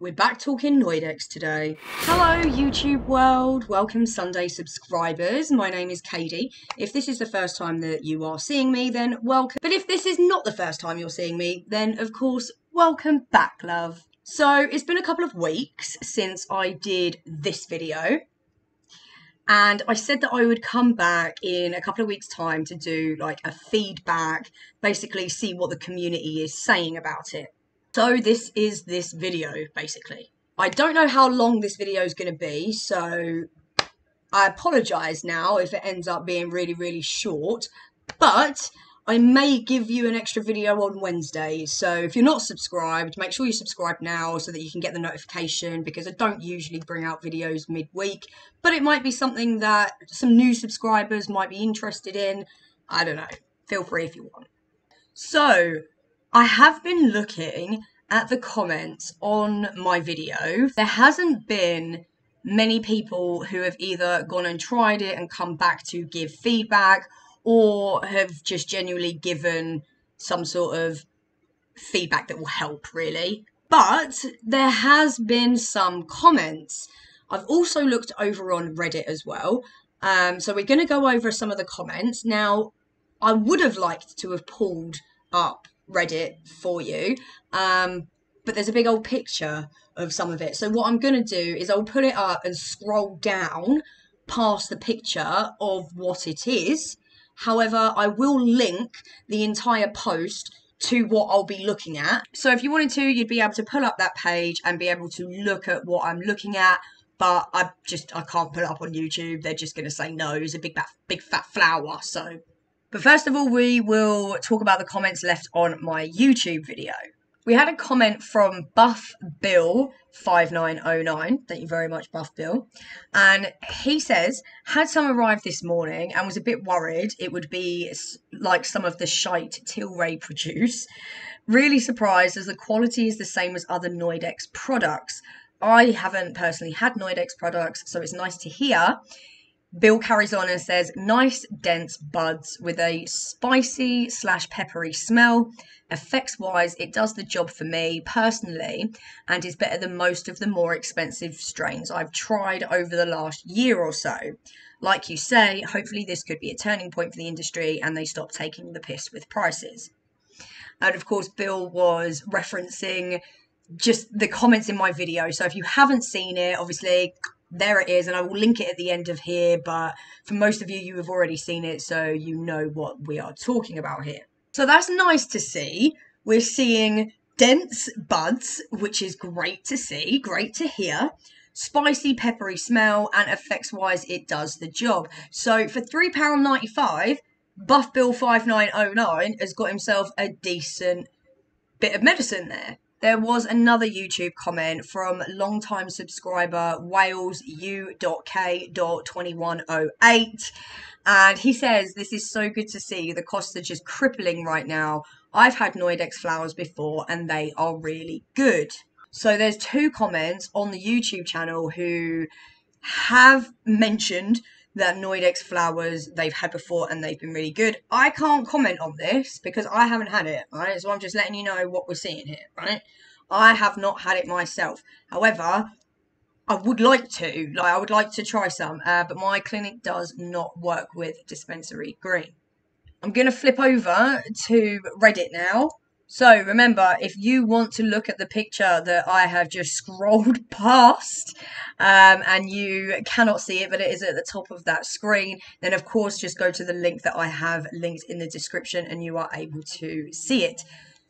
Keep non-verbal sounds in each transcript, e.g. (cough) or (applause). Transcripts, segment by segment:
We're back talking Noidecs today. Hello, YouTube world. Welcome, Sunday subscribers. My name is Kady. If this is the first time that you are seeing me, then welcome. But if this is not the first time you're seeing me, then of course, welcome back, love. So, it's been a couple of weeks since I did this video. And I said that I would come back in a couple of weeks' time to do like a feedback, basically see what the community is saying about it. So this is this video, basically. I don't know how long this video is going to be, so I apologise now if it ends up being really, really short, but I may give you an extra video on Wednesday. So if you're not subscribed, make sure you subscribe now so that you can get the notification because I don't usually bring out videos midweek, but it might be something that some new subscribers might be interested in. I don't know. Feel free if you want. So, I have been looking at the comments on my video. There hasn't been many people who have either gone and tried it and come back to give feedback or have just genuinely given some sort of feedback that will help, really. But there has been some comments. I've also looked over on Reddit as well. Um, so we're going to go over some of the comments. Now, I would have liked to have pulled up Reddit for you. Um, but there's a big old picture of some of it. So what I'm going to do is I'll put it up and scroll down past the picture of what it is. However, I will link the entire post to what I'll be looking at. So if you wanted to, you'd be able to pull up that page and be able to look at what I'm looking at. But I just I can't put it up on YouTube. They're just going to say no. It's a big fat, big fat flower. So but first of all, we will talk about the comments left on my YouTube video. We had a comment from Buff Bill 5909. Thank you very much, Buff Bill. And he says, had some arrived this morning and was a bit worried it would be like some of the shite Tilray produce. Really surprised as the quality is the same as other Noidecs products. I haven't personally had Noidecs products, so it's nice to hear Bill carries on and says, nice dense buds with a spicy slash peppery smell. Effects wise, it does the job for me personally and is better than most of the more expensive strains I've tried over the last year or so. Like you say, hopefully this could be a turning point for the industry and they stop taking the piss with prices. And of course, Bill was referencing just the comments in my video. So if you haven't seen it, obviously there it is and i will link it at the end of here but for most of you you have already seen it so you know what we are talking about here. So that's nice to see. We're seeing dense buds which is great to see great to hear. Spicy peppery smell and effects wise it does the job. So for £3.95 buff bill 5909 has got himself a decent bit of medicine there there was another YouTube comment from long-time subscriber Wales U.K.2108. And he says, This is so good to see. The costs are just crippling right now. I've had Noidecs flowers before and they are really good. So there's two comments on the YouTube channel who have mentioned that Noidecs flowers they've had before and they've been really good. I can't comment on this because I haven't had it, right? So I'm just letting you know what we're seeing here, right? I have not had it myself. However, I would like to, like I would like to try some, uh, but my clinic does not work with dispensary green. I'm going to flip over to Reddit now so remember, if you want to look at the picture that I have just (laughs) scrolled past um, and you cannot see it, but it is at the top of that screen, then of course just go to the link that I have linked in the description and you are able to see it.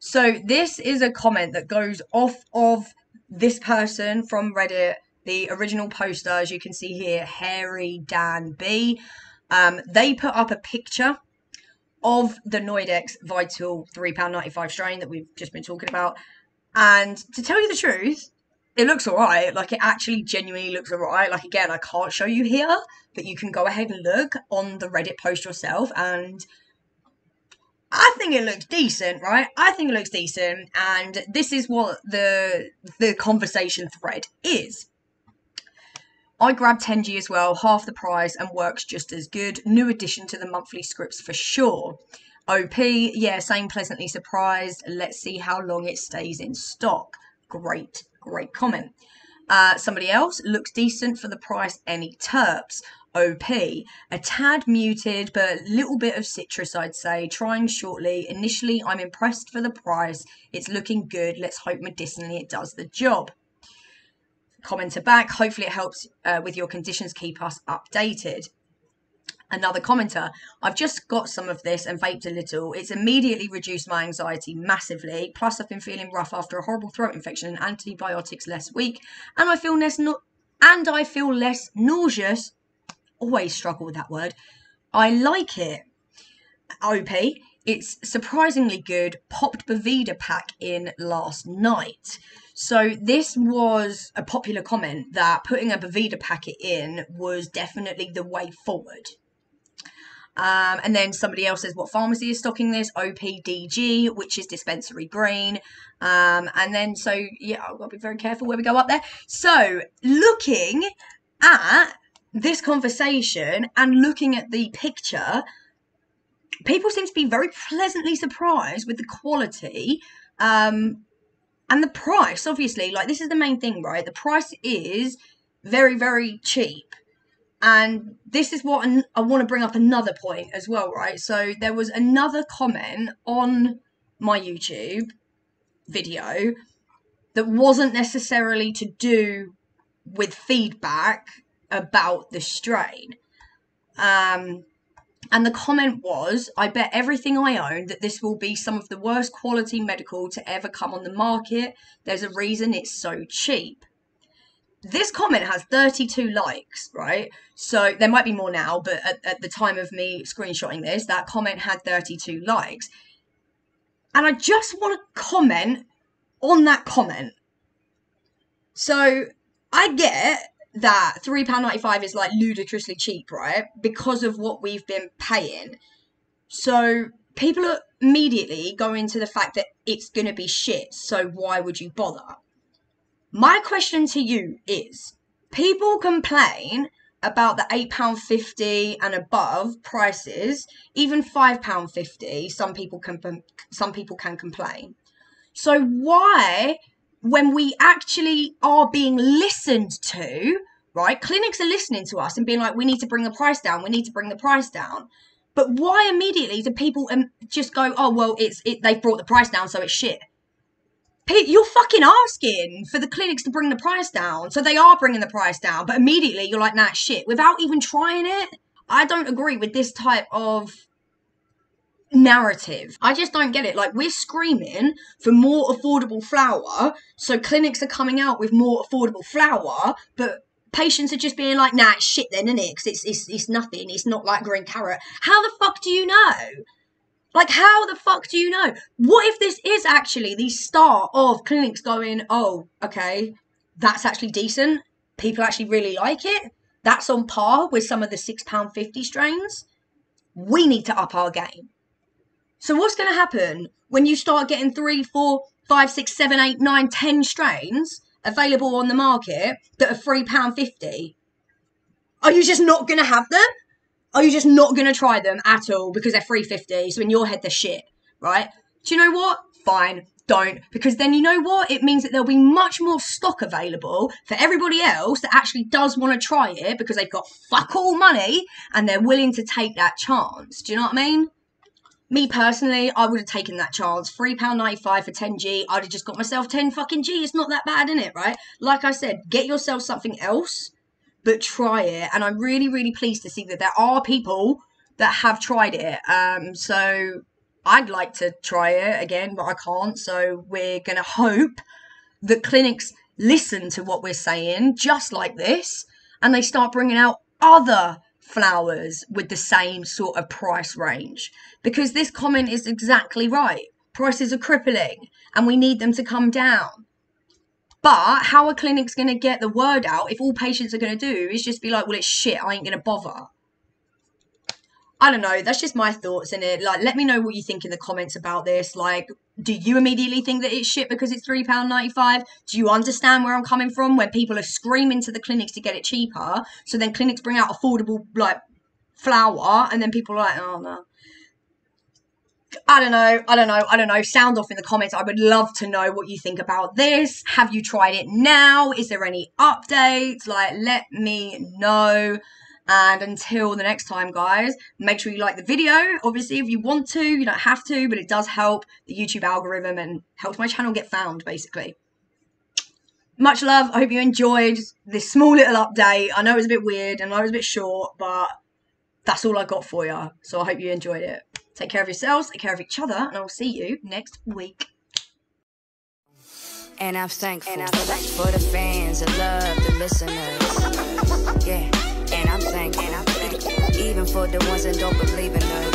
So this is a comment that goes off of this person from Reddit, the original poster, as you can see here, Hairy Dan B. Um, they put up a picture of the Noidecs Vital £3.95 strain that we've just been talking about. And to tell you the truth, it looks alright. Like, it actually genuinely looks alright. Like, again, I can't show you here, but you can go ahead and look on the Reddit post yourself. And I think it looks decent, right? I think it looks decent. And this is what the the conversation thread is. I grabbed 10G as well, half the price and works just as good. New addition to the monthly scripts for sure. OP, yeah, same pleasantly surprised. Let's see how long it stays in stock. Great Great comment. Uh, somebody else looks decent for the price. Any terps? OP. A tad muted, but a little bit of citrus, I'd say. Trying shortly. Initially, I'm impressed for the price. It's looking good. Let's hope medicinally it does the job. Commenter back. Hopefully, it helps uh, with your conditions. Keep us updated. Another commenter, I've just got some of this and vaped a little. It's immediately reduced my anxiety massively. Plus, I've been feeling rough after a horrible throat infection and antibiotics less week, and I feel less no- and I feel less nauseous always struggle with that word. I like it. OP, it's surprisingly good. Popped Boveda pack in last night. So this was a popular comment that putting a Boveda packet in was definitely the way forward. Um, and then somebody else says what pharmacy is stocking this OPDG, which is dispensary green. Um, and then so yeah, I've got to be very careful where we go up there. So looking at this conversation and looking at the picture, people seem to be very pleasantly surprised with the quality um, and the price. Obviously, like this is the main thing, right? The price is very, very cheap. And this is what I want to bring up another point as well, right? So there was another comment on my YouTube video that wasn't necessarily to do with feedback about the strain. Um, and the comment was, I bet everything I own that this will be some of the worst quality medical to ever come on the market. There's a reason it's so cheap. This comment has 32 likes, right? So there might be more now, but at, at the time of me screenshotting this, that comment had 32 likes. And I just want to comment on that comment. So I get that £3.95 is like ludicrously cheap, right? Because of what we've been paying. So people are immediately going to the fact that it's going to be shit. So why would you bother? My question to you is people complain about the £8.50 and above prices, even £5.50, some people can some people can complain. So why when we actually are being listened to, right? Clinics are listening to us and being like, we need to bring the price down, we need to bring the price down. But why immediately do people um, just go, oh, well, it's it, they've brought the price down, so it's shit? You're fucking asking for the clinics to bring the price down. So they are bringing the price down, but immediately you're like, nah, shit, without even trying it. I don't agree with this type of narrative. I just don't get it. Like, we're screaming for more affordable flower, so clinics are coming out with more affordable flower, but patients are just being like, nah, it's shit then, isn't it? Because it's, it's, it's nothing. It's not like green carrot. How the fuck do you know? Like, how the fuck do you know? What if this is actually the start of clinics going, oh, okay, that's actually decent. People actually really like it. That's on par with some of the £6.50 strains. We need to up our game. So what's going to happen when you start getting three, four, five, six, seven, eight, nine, ten strains available on the market that are three pound fifty? Are you just not going to have them? Are you just not going to try them at all because they're three fifty? So in your head they're shit, right? Do you know what? Fine, don't because then you know what it means that there'll be much more stock available for everybody else that actually does want to try it because they've got fuck all money and they're willing to take that chance do you know what i mean me personally, I would have taken that chance. £3.95 for 10G. I'd have just got myself 10 fucking G. It's not that bad, in it, right? Like I said, get yourself something else, but try it. And I'm really, really pleased to see that there are people that have tried it. Um, so I'd like to try it again, but I can't. So we're to hope that clinics listen to what we're saying, just like this, and they start bringing out other flowers with the same sort of price range because this comment is exactly right. Prices are crippling and we need them to come down. But how are clinics going to get the word out if all patients are going to do is just be like, well, it's shit, I ain't going to bother? I don't know. That's just my thoughts in it. Like, let me know what you think in the comments about this. Like, do you immediately think that it's shit because it's three pound ninety five? Do you understand where I'm coming from when people are screaming to the clinics to get it cheaper? So then clinics bring out affordable like flower, and then people are like, oh no. I don't know, I don't know, I don't know. Sound off in the comments. I would love to know what you think about this. Have you tried it now? Is there any updates? Like, let me know. And until the next time, guys, make sure you like the video. Obviously, if you want to, you don't have to, but it does help the YouTube algorithm and helps my channel get found, basically. Much love. I hope you enjoyed this small little update. I know it was a bit weird and I was a bit short, but that's all I got for you. So I hope you enjoyed it. Take care of yourselves, take care of each other, and I'll see you next week. And I'm thankful, and I'm thankful for the fans, the love, the listeners. (laughs) Yeah, and I'm even for the ones that don't believe in us.